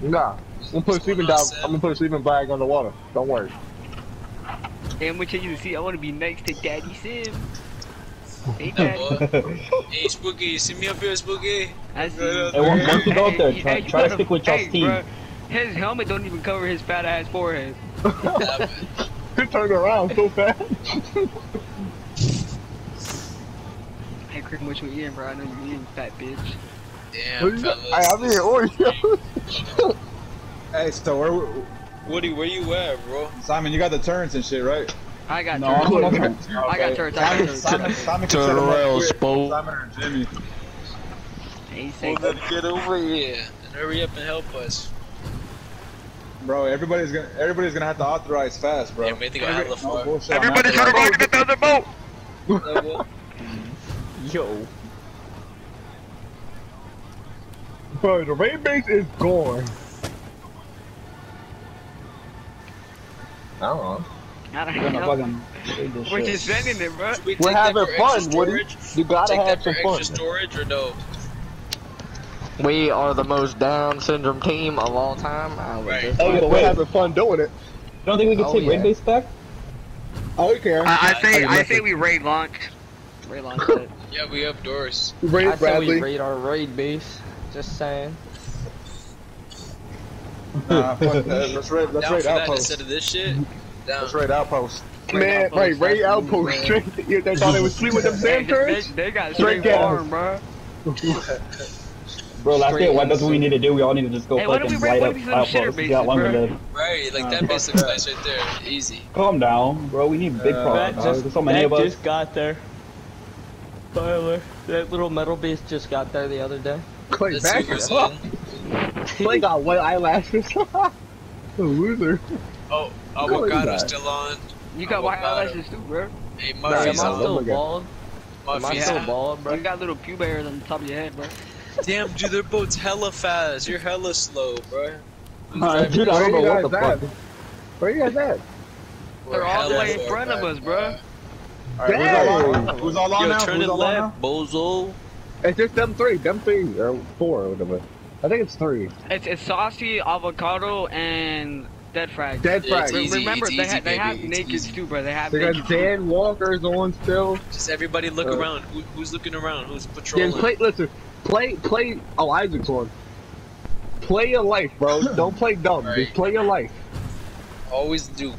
Nah. I'm gonna put a sleeping going on, dog. Sam? I'm gonna put a sleeping bag on the water. Don't worry. Hey, I'm gonna tell you to see. I want to be next to Daddy Sim. Hey, That Daddy. boy. Hey, Spooky, see me up here, Spooky. I see. Hey, Hey, once, once you go up there, try, hey, try to stick with y'all's hey, team. bruh, His helmet don't even cover his fat ass forehead. He turned around so fast. Hey, Crick, what you eating, bro? I know you eating, fat bitch. Damn, fellas. I'm here oh, Oreo. Hey, so where, Woody, where you at, bro? Simon, you got the turns and shit, right? I got No, turds. I'm Okay. I got turds. I got Simon, turds. Simon, Simon can set him up Terrell quick. Simon or Jimmy. Hey, say, Well, then get over here and hurry up and help us. Bro, everybody's gonna everybody's gonna have to authorize fast, bro. Yeah, man, they got hella No far. bullshit on Everybody that, try to bro. go to get the other boat. Yo. Bro, the rain base is gone. I don't know. I don't We're know. fucking We're just sending it, bro. we We're having fun, extra Woody. You gotta Take have some fun. storage or no? We are the most Down syndrome team of all time. I would Right. just Oh, like- But we're having fun doing it. You don't think we can Oh, take yeah. raid base back? I don't care. I, I say, Hey, I listen. say we raid launch. Raid launch it. Yeah, we have doors. Ray I say we raid our raid base. Just saying. Nah, fuck that. Let's raid, let's raid outpost. instead of this shit. Down. Let's raid outpost. Man, Outpost, right, Ray that's- Outpost. Straight, yeah, they thought they would sleep with them Hey, sand they, turds? they got Straight straight gas. bro. Bro, last Straight day, what that's what we need to do. We all need to just go Hey, what fucking we raid light up of these little shitter outposts. We got bases, longer to Right, like that fuck base looks that. nice right there. Easy. calm down, bro. We need big Uh, problems. That dog. just, There's so many of us. just got there. Tyler, that little metal base just got there the other day. Clay Let's back see what's up. in. Clay got white eyelashes. The loser. Oh, Look at avocado's still on. You got white eyelashes too, bro. Hey, Nah, Am I on. still Look at- bald? Am I still on. bald, bro? You got little pubic hairs on the top of your head, bro. Damn, dude, their boat's hella fast. You're hella slow, bro. Uh, dude, I don't know what the guys fuck. at? Where you guys at? We're They're all the way in front of back, us, bro. Alright, who's all on? Dang. Who's all on Yo, now? turn Who's to all on now? left, bozo. It's just them three, them three, or four, or whatever. I think it's three. It's, it's saucy, avocado, and dead frag. Dead Yeah, frag. it's Re- easy, Remember, it's they, easy, ha- they have baby, it's nakeds easy. too, bro. They have They got nakeds. Dan Walker's on still. Just everybody look Uh, around. Who, who's looking around? Who's Then patrolling? play, listen, play, play. Oh, Isaac's on. Play your life, bro. Don't play dumb. Right. Just play your life. Always do